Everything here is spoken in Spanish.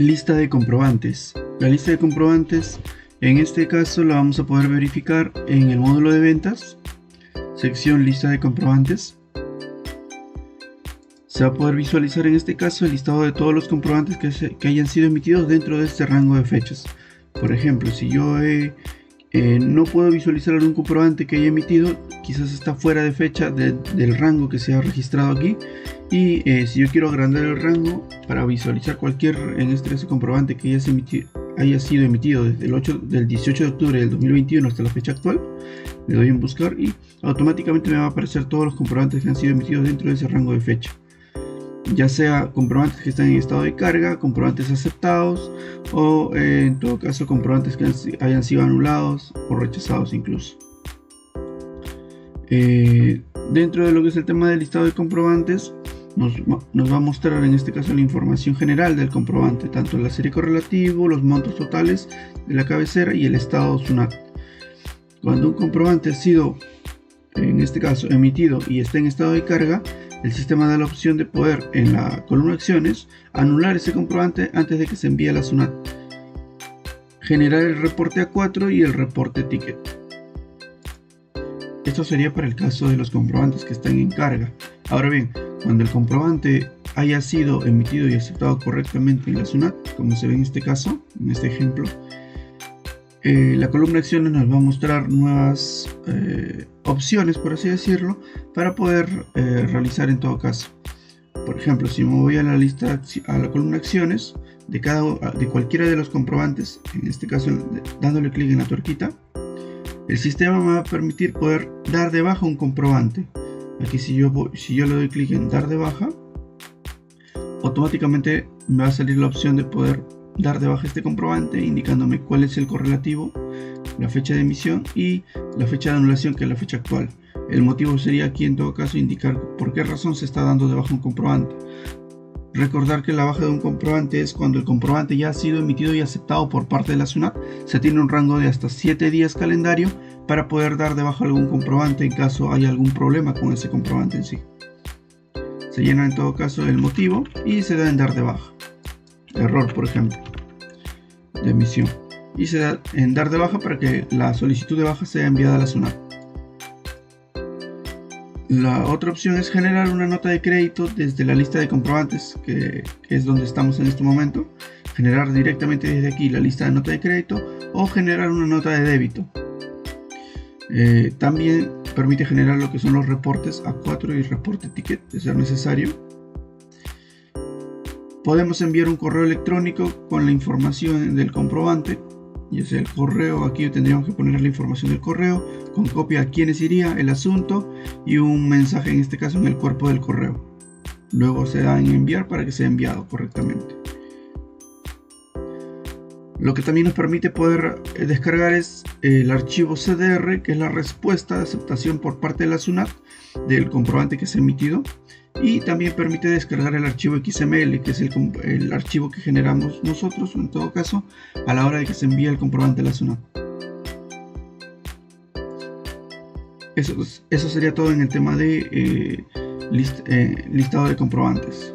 Lista de comprobantes. La lista de comprobantes, en este caso la vamos a poder verificar en el módulo de ventas, sección lista de comprobantes. Se va a poder visualizar en este caso el listado de todos los comprobantes que, hayan sido emitidos dentro de este rango de fechas. Por ejemplo, si yo eh, no puedo visualizar algún comprobante que haya emitido, quizás está fuera de fecha del rango que se ha registrado aquí y eh, si yo quiero agrandar el rango para visualizar cualquier en este comprobante que haya, sido emitido desde el 8 del 18 de octubre del 2021 hasta la fecha actual le doy en buscar y automáticamente me va a aparecer todos los comprobantes que han sido emitidos dentro de ese rango de fecha ya sea comprobantes que están en estado de carga, comprobantes aceptados o eh, en todo caso comprobantes que hayan sido anulados o rechazados incluso. Eh, dentro de lo que es el tema del listado de comprobantes, nos, va a mostrar en este caso la información general del comprobante, tanto la serie correlativo, los montos totales de la cabecera y el estado SUNAT. Cuando un comprobante ha sido, en este caso, emitido y está en estado de carga, el sistema da la opción de poder en la columna acciones anular ese comprobante antes de que se envíe a la SUNAT. Generar el reporte A4 y el reporte ticket. Esto sería para el caso de los comprobantes que están en carga. Ahora bien, cuando el comprobante haya sido emitido y aceptado correctamente en la SUNAT, como se ve en este caso, en este ejemplo, eh, la columna acciones nos va a mostrar nuevas eh, opciones, por así decirlo, para poder eh, realizar en todo caso. Por ejemplo, si me voy a la lista, a la columna acciones de, cada, de cualquiera de los comprobantes, en este caso dándole clic en la tuerquita, el sistema me va a permitir poder dar de baja un comprobante. Aquí si yo, si yo le doy clic en dar de baja, automáticamente me va a salir la opción de poder dar de baja este comprobante indicándome cuál es el correlativo, la fecha de emisión y la fecha de anulación que es la fecha actual. El motivo sería aquí en todo caso indicar por qué razón se está dando de baja un comprobante. Recordar que la baja de un comprobante es cuando el comprobante ya ha sido emitido y aceptado por parte de la SUNAT. Se tiene un rango de hasta 7 días calendario para poder dar de baja algún comprobante en caso haya algún problema con ese comprobante en sí. Se llena en todo caso el motivo y se deben dar de baja error por ejemplo de emisión y se da en dar de baja para que la solicitud de baja sea enviada a la zona La otra opción es generar una nota de crédito desde la lista de comprobantes, que, es donde estamos en este momento. Generar directamente desde aquí la lista de nota de crédito o generar una nota de débito. Eh, también permite generar lo que son los reportes A4 y reporte ticket de ser necesario podemos enviar un correo electrónico con la información del comprobante y es el correo aquí tendríamos que poner la información del correo con copia a quienes iría el asunto y un mensaje en este caso en el cuerpo del correo. Luego se da en enviar para que sea enviado correctamente lo que también nos permite poder eh, descargar es el archivo CDR que es la respuesta de aceptación por parte de la SUNAT del comprobante que se ha emitido y también permite descargar el archivo XML, que es el, archivo que generamos nosotros, en todo caso, a la hora de que se envíe el comprobante a la zona. Eso, eso sería todo en el tema de eh, eh, listado de comprobantes.